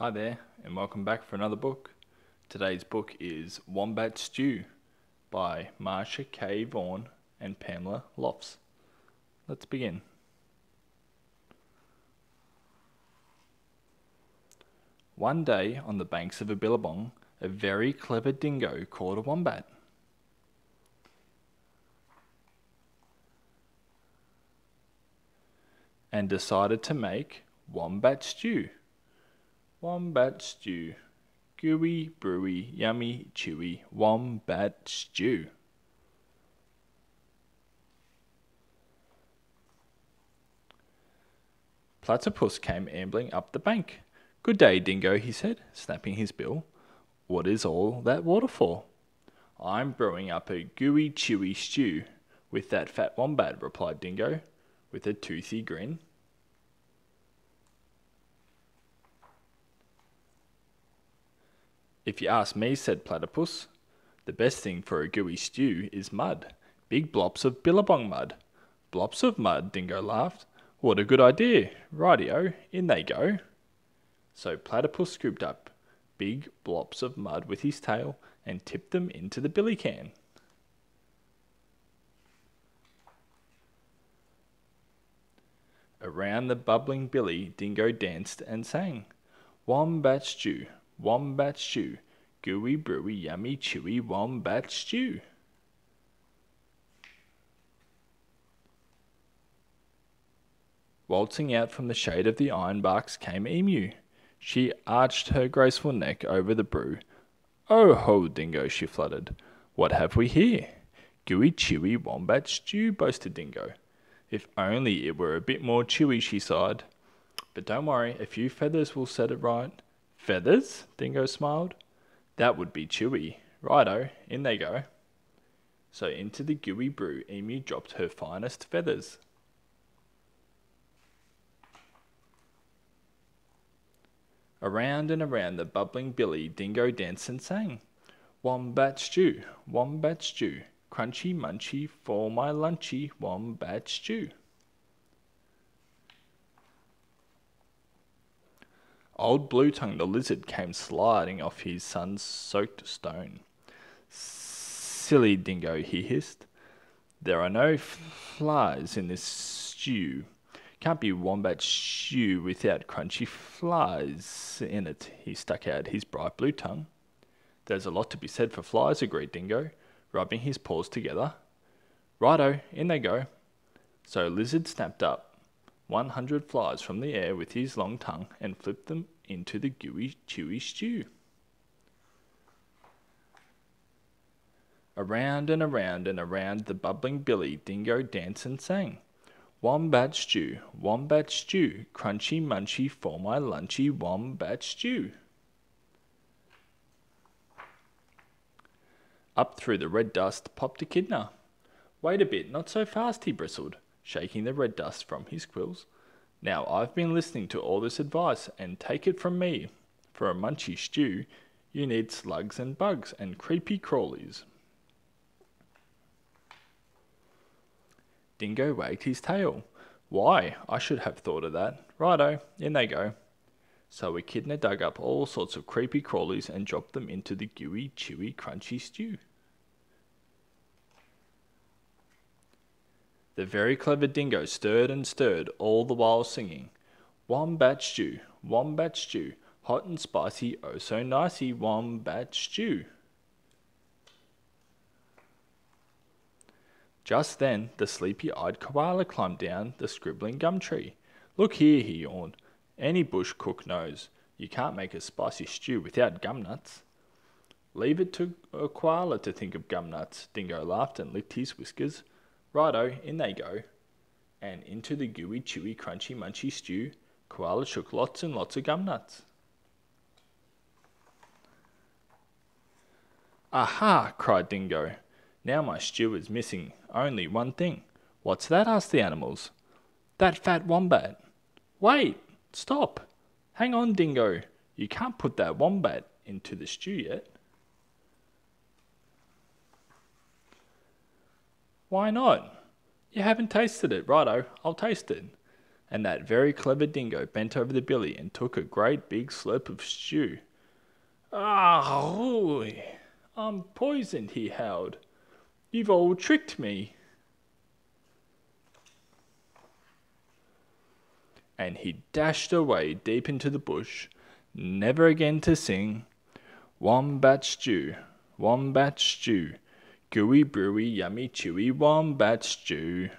Hi there, and welcome back for another book. Today's book is Wombat Stew by Marcia K. Vaughan and Pamela Lofts. Let's begin. One day on the banks of a billabong, a very clever dingo caught a wombat. And decided to make wombat stew. Wombat stew. Gooey, brewy, yummy, chewy, wombat stew. Platypus came ambling up the bank. Good day, Dingo, he said, snapping his bill. What is all that water for? I'm brewing up a gooey, chewy stew with that fat wombat, replied Dingo, with a toothy grin. If you ask me, said Platypus, the best thing for a gooey stew is mud. Big blobs of billabong mud. Blobs of mud, Dingo laughed. What a good idea. Rightio, in they go. So Platypus scooped up big blobs of mud with his tail and tipped them into the billy can. Around the bubbling billy, Dingo danced and sang. Wombat stew, wombat stew, gooey, brewy, yummy, chewy wombat stew. Waltzing out from the shade of the ironbarks came Emu. She arched her graceful neck over the brew. Oh ho, Dingo, she fluttered. What have we here? Gooey, chewy wombat stew, boasted Dingo. If only it were a bit more chewy, she sighed. But don't worry, a few feathers will set it right. Feathers? Dingo smiled. That would be chewy. Righto, in they go. So into the gooey brew, Emu dropped her finest feathers. Around and around the bubbling billy, Dingo danced and sang. Wombat stew, wombat stew, crunchy munchy for my lunchy, wombat stew. Old Blue Tongue the lizard came sliding off his sun-soaked stone. Silly Dingo, he hissed. There are no flies in this stew. Can't be wombat stew without crunchy flies in it. He stuck out his bright blue tongue. There's a lot to be said for flies, agreed Dingo, rubbing his paws together. Righto, in they go. So Lizard snapped up 100 flies from the air with his long tongue and flipped them into the gooey, chewy stew. Around and around and around the bubbling billy, Dingo danced and sang. Wombat stew, wombat stew, crunchy munchy for my lunchy wombat stew. Up through the red dust popped Echidna. Wait a bit, not so fast, he bristled, shaking the red dust from his quills. Now I've been listening to all this advice, and take it from me. For a munchy stew, you need slugs and bugs and creepy crawlies. Dingo wagged his tail. Why, I should have thought of that. Righto, in they go. So Echidna dug up all sorts of creepy crawlies and dropped them into the gooey, chewy, crunchy stew. The very clever dingo stirred and stirred, all the while singing, Wombat stew, wombat stew, hot and spicy, oh so nicey, wombat stew. Just then, the sleepy-eyed koala climbed down the scribbling gum tree. Look here, he yawned. Any bush cook knows you can't make a spicy stew without gum nuts. Leave it to a koala to think of gum nuts. Dingo laughed and licked his whiskers. Righto, in they go. And into the gooey, chewy, crunchy, munchy stew, Koala shook lots and lots of gum nuts. Aha! cried Dingo. Now my stew is missing only one thing. What's that? asked the animals. That fat wombat. Wait! Stop! Hang on, Dingo. You can't put that wombat into the stew yet. Why not? You haven't tasted it. Righto, I'll taste it. And that very clever dingo bent over the billy and took a great big slurp of stew. Ah, hooey, I'm poisoned, he howled. You've all tricked me. And he dashed away deep into the bush, never again to sing Wombat stew, wombat stew, gooey brewy, yummy chewy wombat stew.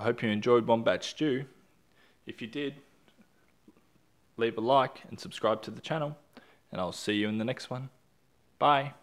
I hope you enjoyed Wombat Stew. If you did, leave a like and subscribe to the channel, and I'll see you in the next one. Bye.